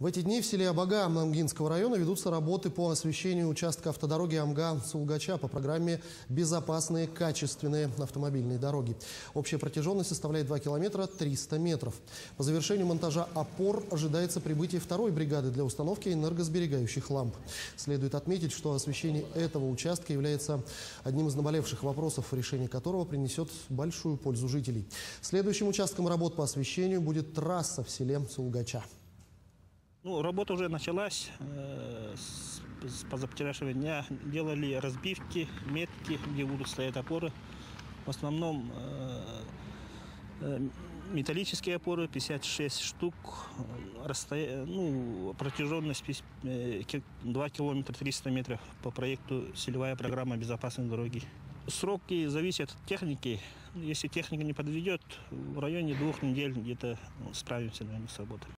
В эти дни в селе Абага Амангинского района ведутся работы по освещению участка автодороги Амга-Сулгача по программе «Безопасные качественные автомобильные дороги». Общая протяженность составляет 2 километра 300 метров. По завершению монтажа опор ожидается прибытие второй бригады для установки энергосберегающих ламп. Следует отметить, что освещение этого участка является одним из наболевших вопросов, решение которого принесет большую пользу жителей. Следующим участком работ по освещению будет трасса в селе Сулгача. Ну, работа уже началась. э, С с позавчерашнего дня делали разбивки, метки, где будут стоять опоры. В основном э, э, металлические опоры, 56 штук, расстоя- ну, протяженность пись- э, ки- 2 километра 300 метров по проекту «Селевая программа безопасной дороги». Сроки зависят от техники. Если техника не подведет, в районе двух недель где-то справимся, наверное, с работой.